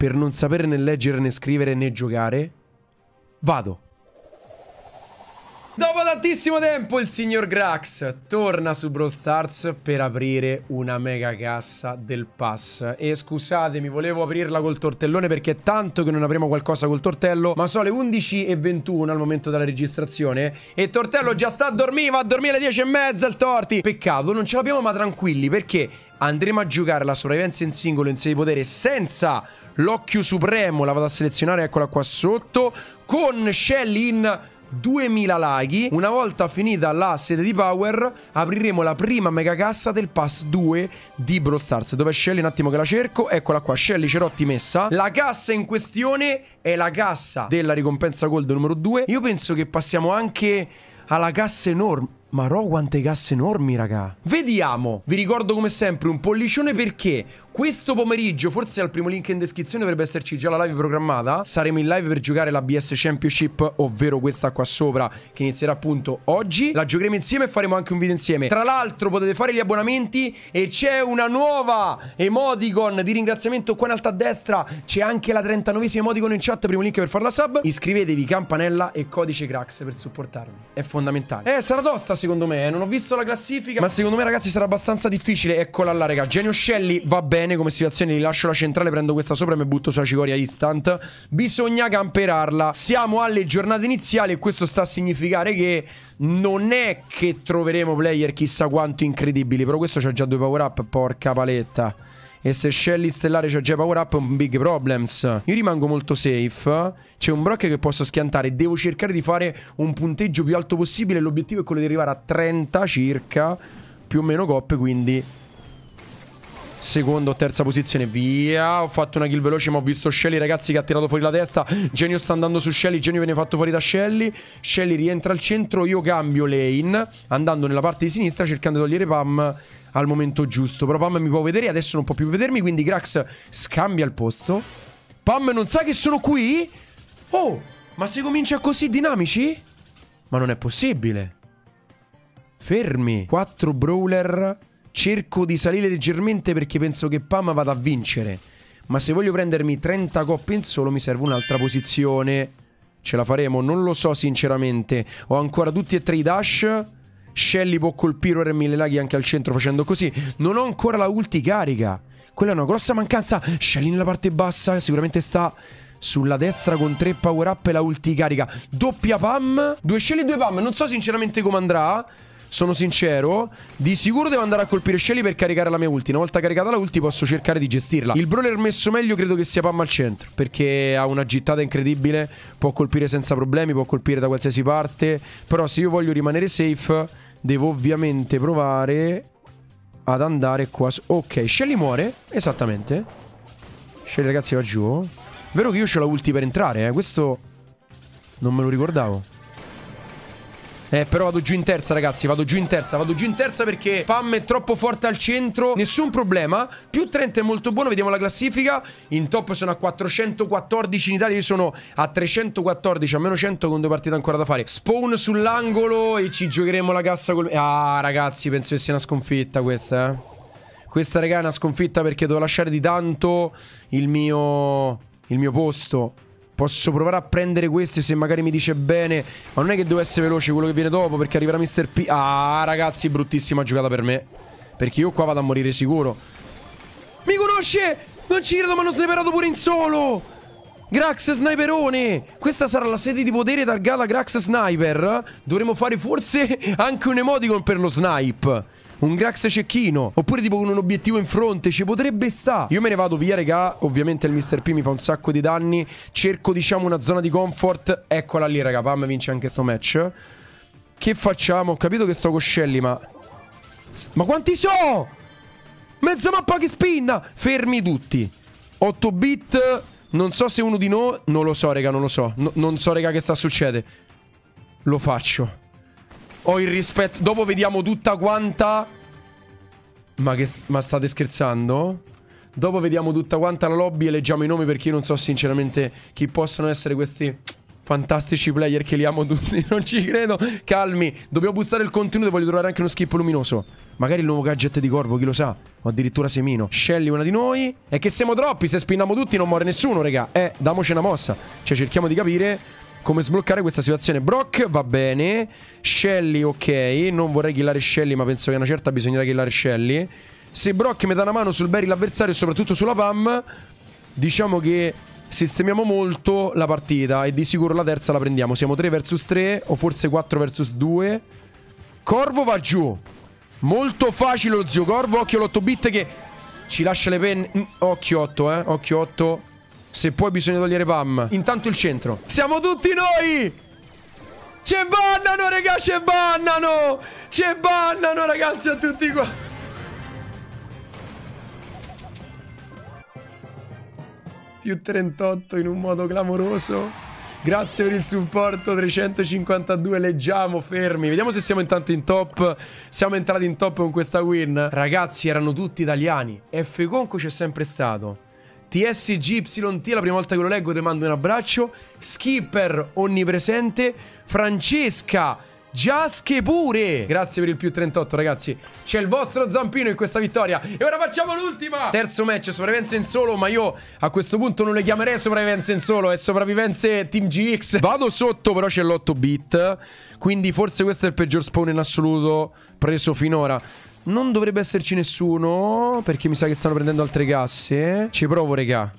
per non sapere né leggere né scrivere né giocare, vado. Dopo tantissimo tempo il signor Grax torna su Brawl Stars per aprire una mega cassa del pass. E scusatemi, volevo aprirla col tortellone perché è tanto che non apriamo qualcosa col tortello Ma sono le 11.21 al momento della registrazione E tortello già sta a dormire, va a dormire alle 10.30 il torti. Peccato, non ce l'abbiamo ma tranquilli perché andremo a giocare la sopravvivenza in singolo in 6 di potere senza l'occhio supremo. La vado a selezionare, eccola qua sotto Con Shelly in 2000 laghi. Una volta finita la sede di Power, apriremo la prima mega cassa del pass 2 di Brawl Stars. Dove Shelly? Un attimo che la cerco. Eccola qua, Shelly Cerotti messa. La cassa in questione è la cassa della ricompensa gold numero 2. Io penso che passiamo anche alla cassa enorme. Ma ro quante casse enormi, raga. Vediamo. Vi ricordo come sempre un pollicione perché questo pomeriggio, forse al primo link in descrizione dovrebbe esserci già la live programmata. Saremo in live per giocare la BS Championship, ovvero questa qua sopra, che inizierà appunto oggi. La giocheremo insieme e faremo anche un video insieme. Tra l'altro potete fare gli abbonamenti e c'è una nuova emoticon di ringraziamento qua in alto a destra. C'è anche la 39esima emoticon in chat, primo link per farla sub. Iscrivetevi, campanella e codice Crax per supportarmi. È fondamentale. Eh, sarà tosta secondo me, eh. non ho visto la classifica. Ma secondo me ragazzi sarà abbastanza difficile. Eccola là, raga. Genio Shelly va bene come situazione, gli lascio la centrale, prendo questa sopra e mi butto sulla cicoria instant. Bisogna camperarla. Siamo alle giornate iniziali e questo sta a significare che non è che troveremo player chissà quanto incredibili, però questo c'ha già due power up, porca paletta. E se Shelly stellare c'ha già power up, un big problems. Io rimango molto safe. C'è un Brock che posso schiantare. Devo cercare di fare un punteggio più alto possibile. L'obiettivo è quello di arrivare a 30 circa, più o meno coppe, quindi Seconda o terza posizione, via. Ho fatto una kill veloce, ma ho visto Shelly, ragazzi, che ha tirato fuori la testa. Genio sta andando su Shelly. Genio viene fatto fuori da Shelly. Shelly rientra al centro. Io cambio lane, andando nella parte di sinistra, cercando di togliere Pam al momento giusto. Però Pam mi può vedere, adesso non può più vedermi. Quindi Grax scambia il posto. Pam non sa che sono qui? Oh, ma se comincia così dinamici? Ma non è possibile. Fermi. Quattro brawler Cerco di salire leggermente perché penso che Pam vada a vincere. Ma se voglio prendermi 30 coppe in solo mi serve un'altra posizione. Ce la faremo? Non lo so sinceramente. Ho ancora tutti e tre i dash. Shelly può colpire ora mille laghi anche al centro facendo così. Non ho ancora la ulti carica. Quella è una grossa mancanza. Shelly nella parte bassa sicuramente sta sulla destra con tre power up e la ulti carica. Doppia pam. Due Shelly e due pam. Non so sinceramente come andrà sono sincero, di sicuro devo andare a colpire Shelly per caricare la mia ulti. Una volta caricata la ulti posso cercare di gestirla. Il brawler messo meglio credo che sia Pam al centro, perché ha una gittata incredibile, può colpire senza problemi, può colpire da qualsiasi parte. Però se io voglio rimanere safe, devo ovviamente provare ad andare qua. Ok, Shelly muore, esattamente. Shelly ragazzi va giù. Vero che io ho la ulti per entrare, eh? Questo non me lo ricordavo. Eh, però vado giù in terza, ragazzi. Vado giù in terza. Vado giù in terza perché Pam è troppo forte al centro. Nessun problema. Più 30 è molto buono. Vediamo la classifica. In top sono a 414. In Italia io sono a 314. A meno 100 con due partite ancora da fare. Spawn sull'angolo e ci giocheremo la cassa col... Ah, ragazzi, penso che sia una sconfitta questa, eh. Questa, raga, è una sconfitta perché devo lasciare di tanto il mio... Il mio posto. Posso provare a prendere queste se magari mi dice bene. Ma non è che devo essere veloce quello che viene dopo perché arriverà Mr. P. Ah, ragazzi, bruttissima giocata per me. Perché io qua vado a morire sicuro. Mi conosce! Non ci credo, ma hanno sniperato pure in solo! Grax Sniperone! Questa sarà la sede di potere targata Grax Sniper. Dovremmo fare forse anche un emoticon per lo snipe. Un Grax cecchino. Oppure tipo con un obiettivo in fronte. Ci potrebbe sta. Io me ne vado via, raga. Ovviamente il Mr. P mi fa un sacco di danni. Cerco, diciamo, una zona di comfort. Eccola lì, raga. Pam vince anche sto match. Che facciamo? Ho capito che sto con Shelly, ma... Ma quanti so? Mezza mappa che spinna! Fermi tutti. 8 bit... Non so se uno di noi... Non lo so, raga, non lo so. No, non so, raga, che sta succedendo. Lo faccio. Ho il rispetto. Dopo vediamo tutta quanta. Ma, che, ma state scherzando? Dopo vediamo tutta quanta la lobby e leggiamo i nomi perché io non so sinceramente chi possono essere questi Fantastici player che li amo tutti. Non ci credo. Calmi. Dobbiamo boostare il contenuto. Voglio trovare anche uno skip luminoso. Magari il nuovo gadget di Corvo, chi lo sa. O addirittura Semino. Shelly una di noi. È che siamo troppi. Se spinniamo tutti non muore nessuno, raga. Eh, damoci una mossa. Cioè, cerchiamo di capire come sbloccare questa situazione. Brock va bene. Shelly, ok. Non vorrei killare Shelly, ma penso che una certa bisognerà killare Shelly. Se Brock mi dà una mano sul Barry l'avversario e soprattutto sulla Pam, diciamo che sistemiamo molto la partita e di sicuro la terza la prendiamo. Siamo 3 vs 3 o forse 4 vs 2. Corvo va giù. Molto facile lo zio Corvo. Occhio l'8 bit che ci lascia le penne. Mm, occhio 8, eh. Occhio 8. Se poi bisogna togliere Pam. Intanto il centro. Siamo tutti noi! Ci bannano, raga, ci bannano! Ci bannano, ragazzi, a tutti qua. più 38 in un modo clamoroso. Grazie per il supporto, 352, leggiamo, fermi. Vediamo se siamo intanto in top. Siamo entrati in top con questa win. Ragazzi, erano tutti italiani. F Conco c'è sempre stato. TSGYT, la prima volta che lo leggo ti mando un abbraccio. Skipper, onnipresente. Francesca, Giasche pure Grazie per il più 38 ragazzi. C'è il vostro zampino in questa vittoria. E ora facciamo l'ultima. Terzo match, sopravvivenza in solo Ma io a questo punto non le chiamerei sopravvivenza in solo È sopravvivenze Team GX Vado sotto però c'è l'8 bit. Quindi forse questo è il peggior spawn in assoluto Preso finora Non dovrebbe esserci nessuno Perché mi sa che stanno prendendo altre casse Ci provo regà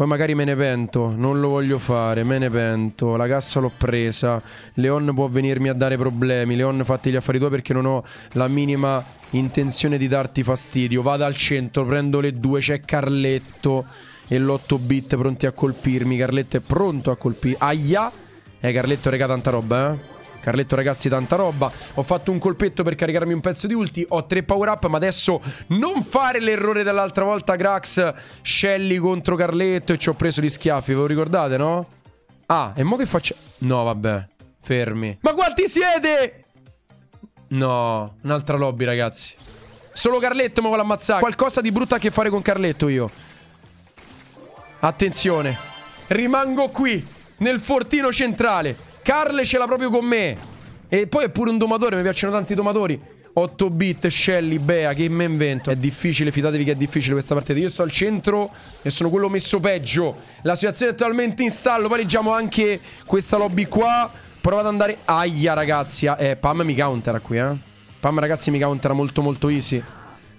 poi magari me ne pento, non lo voglio fare, me ne pento. La cassa l'ho presa. Leon può venirmi a dare problemi. Leon fatti gli affari tuoi perché non ho la minima intenzione di darti fastidio. Vado al centro, prendo le due, c'è Carletto e l'8 bit pronti a colpirmi. Carletto è pronto a colpirmi. Aia! Eh, Carletto rega tanta roba, eh. Carletto ragazzi tanta roba. Ho fatto un colpetto per caricarmi un pezzo di ulti. Ho tre power up ma adesso non fare l'errore dell'altra volta Grax. Shelly contro Carletto e ci ho preso gli schiaffi Ve lo ricordate no? Ah e mo che faccio? No vabbè Fermi. Ma quanti siete? No Un'altra lobby ragazzi. Solo Carletto mi vuole ammazzare Qualcosa di brutto a che fare con Carletto io. Attenzione. Rimango qui Nel fortino centrale Carle ce l'ha proprio con me. E poi è pure un domatore, mi piacciono tanti domatori. 8 bit, Shelly, Bea, che me invento. È difficile, fidatevi che è difficile questa partita. Io sto al centro e sono quello messo peggio. La situazione è totalmente in stallo. Poi leggiamo anche questa lobby qua. Prova ad andare... Aia, ragazzi. Eh, Pam mi countera qui, eh. Pam, ragazzi, mi countera molto, molto easy.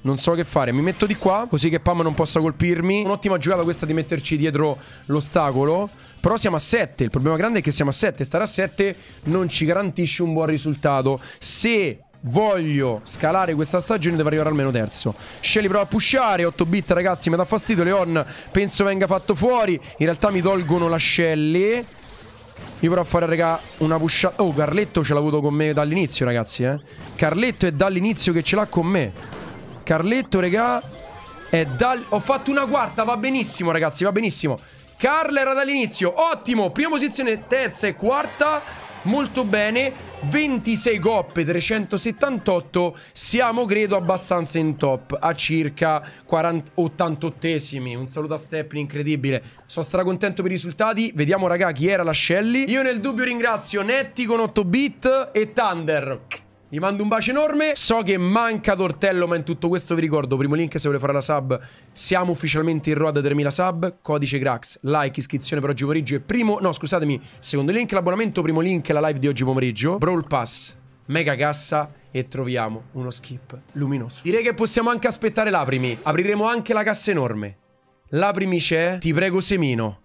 Non so che fare. Mi metto di qua, così che Pam non possa colpirmi. Un'ottima giocata questa di metterci dietro l'ostacolo. Però siamo a 7. Il problema grande è che siamo a 7. Stare a 7 non ci garantisce un buon risultato. Se voglio scalare questa stagione devo arrivare almeno terzo Shelly prova a pushare 8 bit ragazzi mi dà fastidio Leon penso venga fatto fuori in realtà mi tolgono la Shelly io provo a fare raga una pushata oh Carletto ce l'ha avuto con me dall'inizio ragazzi eh Carletto è dall'inizio che ce l'ha con me Carletto raga è dal ho fatto una quarta va benissimo ragazzi va benissimo. Carla era dall'inizio, ottimo, prima posizione, terza e quarta, molto bene, 26 coppe, 378, siamo credo abbastanza in top, a circa 40, 88esimi, un saluto a Stepney, incredibile, sono stracontento per i risultati, vediamo raga chi era la Shelly, io nel dubbio ringrazio Netti con 8 bit e Thunder. Vi mando un bacio enorme. So che manca Tortello, ma in tutto questo vi ricordo, primo link se volete fare la sub, siamo ufficialmente in road a 3000 sub, codice Grax, like, iscrizione per oggi pomeriggio e primo, no scusatemi, secondo link l'abbonamento, primo link la live di oggi pomeriggio, Brawl Pass, mega cassa e troviamo uno skip luminoso. Direi che possiamo anche aspettare l'aprimi, apriremo anche la cassa enorme. L'aprimi c'è, ti prego Semino.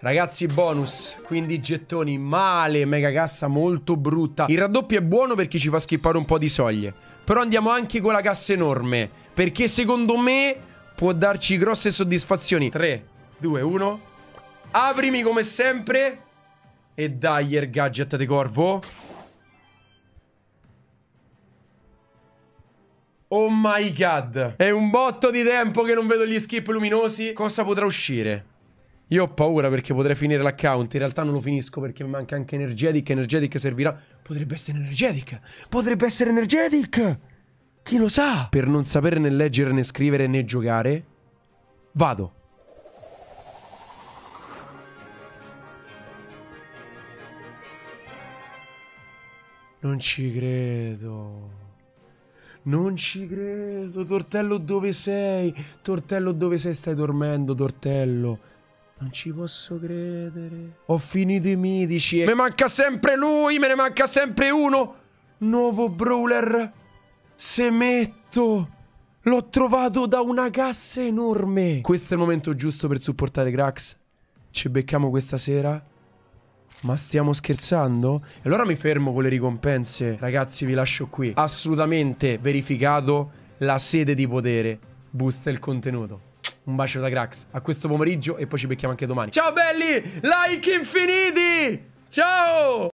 Ragazzi bonus Quindi gettoni male Mega cassa molto brutta. Il raddoppio è buono perché ci fa skippare un po' di soglie. Però andiamo anche con la cassa enorme Perché secondo me Può darci grosse soddisfazioni. 3, 2, 1 Aprimi come sempre. E dai il gadget di corvo. Oh my god. È un botto di tempo che non vedo gli skip luminosi. Cosa potrà uscire? Io ho paura perché potrei finire l'account. In realtà non lo finisco perché mi manca anche Energetic. Energetic servirà. Potrebbe essere Energetic. Potrebbe essere Energetic. Chi lo sa? Per non sapere né leggere né scrivere né giocare, vado. Non ci credo. Non ci credo. Tortello dove sei? Tortello dove sei? Stai dormendo, Tortello. Non ci posso credere. Ho finito i mitici. E... Me manca sempre lui. Me ne manca sempre uno. Nuovo brawler. Se metto. L'ho trovato da una cassa enorme. Questo è il momento giusto per supportare Grax. Ci becchiamo questa sera. Ma stiamo scherzando? E allora mi fermo con le ricompense. Ragazzi, vi lascio qui. Assolutamente verificato la sede di potere. Busta il contenuto. Un bacio da Grax. A questo pomeriggio e poi ci becchiamo anche domani. Ciao belli! Like infiniti! Ciao!